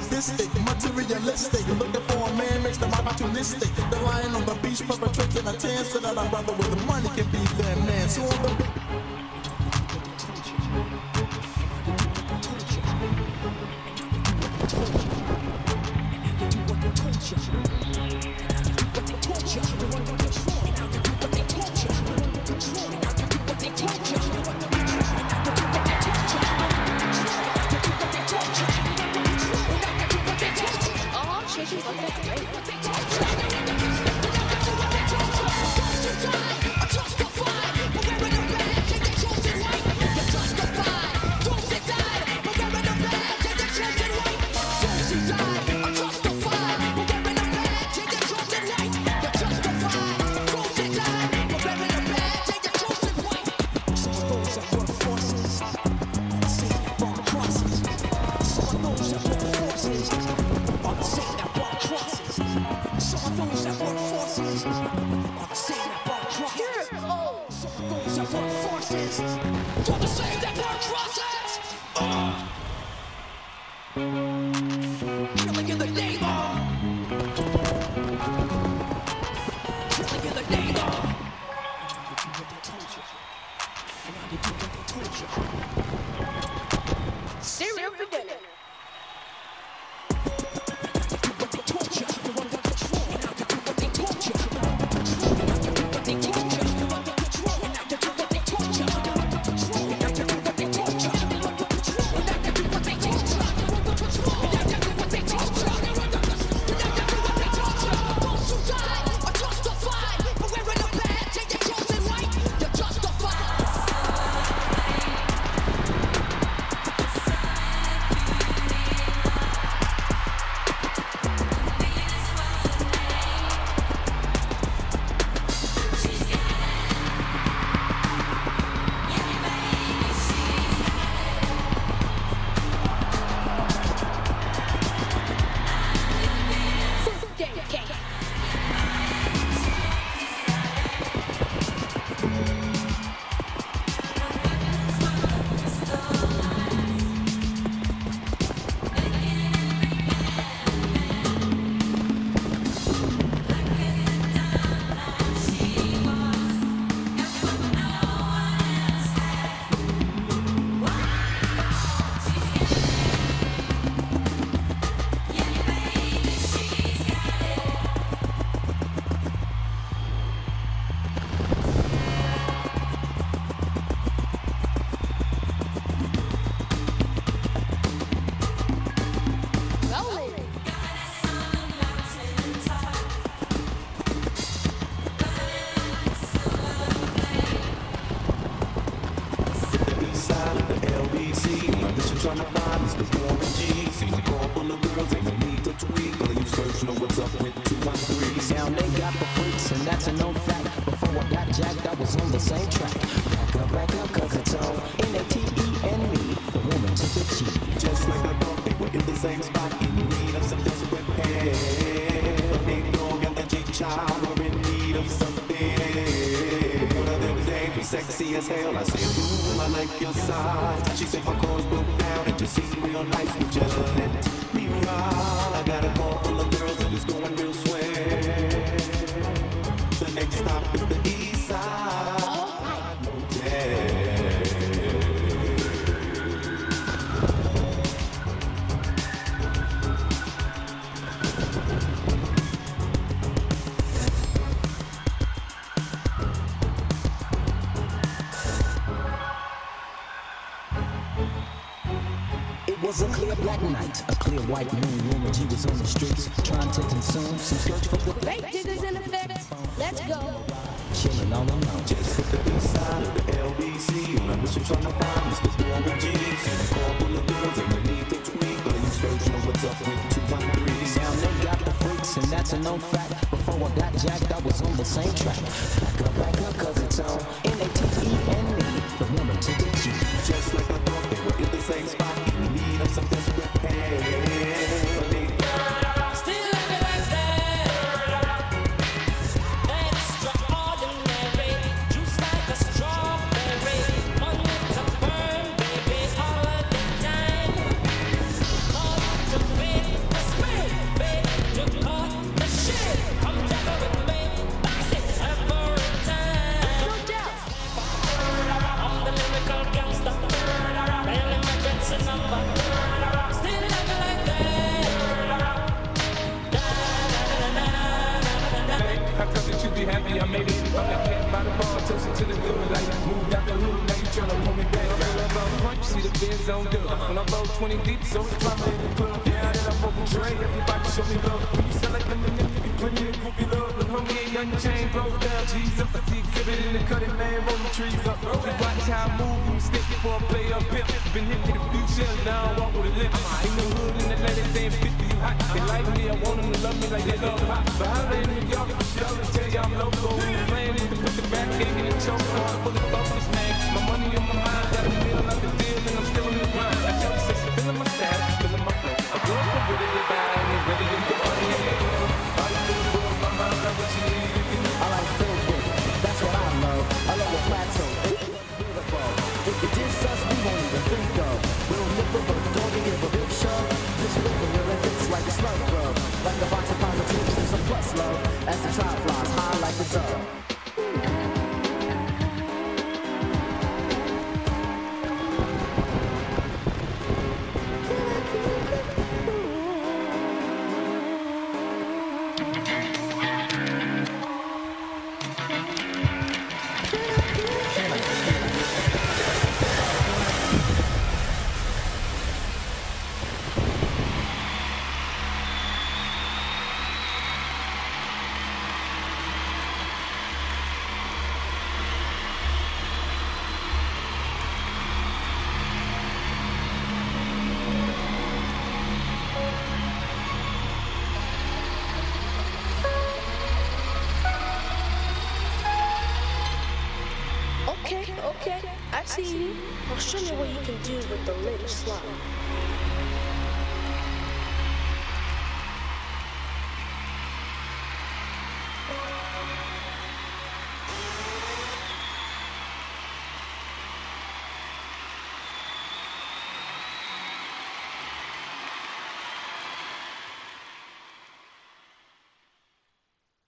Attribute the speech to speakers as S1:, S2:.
S1: sadistic, materialistic. Looking for a man makes them opportunistic. The lion on the beach perpetrating a tan so that our brother with the money can be their man. So.
S2: Killing
S3: My trying to find is the Warren G. See the car full of girls, ain't no need to tweak. All you search know what's up with 213.
S4: Now they got the freaks, and that's a known fact. Before I got jacked, I was on the same track.
S3: Sexy as hell. I said, Ooh, I like your size. She said my clothes broke down and just seemed real nice. Would you let me ride? I got a car full of girls and it's going real swell. The next stop is the
S4: was a clear black night, a clear white moon. Woman G was on the streets, trying to consume some skirts for the
S5: Great diggers in effect. Let's go.
S4: chilling all alone.
S3: Just hit the east side of the LBC. On a mission trying to find is the Warren G. And the car full of girls and the need to tweak. But you search know what's up with 213.
S4: Now they got the freaks, and that's a known fact. Before I got jacked, I was on the same track. Back up, back up, cause it's on N-A-T-E and me, the woman to the G.
S3: Just like I thought they were in the same spot.
S6: On dub. When I roll 20 deep, so it's drama in the club. Yeah, that I'm over Dre, everybody show me love. When you sell like them, and you plenty of groupie love. When homie ain't nothing changed, roll down, G's up. I see exhibit in the cutting, man, rolling trees up. We watch how I move, you stick before I play up pimp. Been hit with a few shells, now I walk with a limp. Ain't no hood in the Atlanta saying 50, you hot. They like me, I want them to love me like they love pop. But how they in New York, for sure, they tell you I'm local. The plan is to put the back cake in the choke, so I'm fully focused, man. My money on my mind, got a deal like a my flow. I grew up with it, it bang,
S5: see I'll show you what you can do with the latest slot.